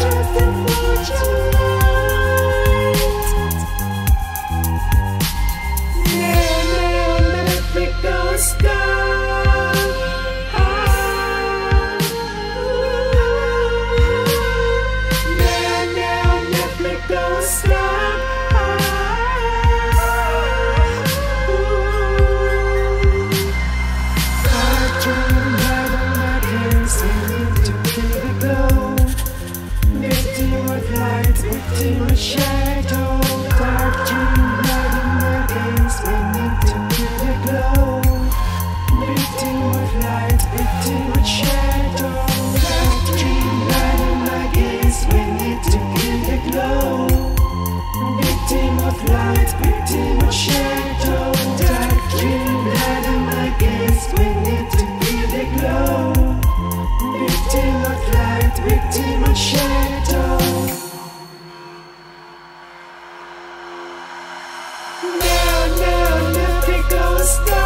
Just a fortune. Shine. Just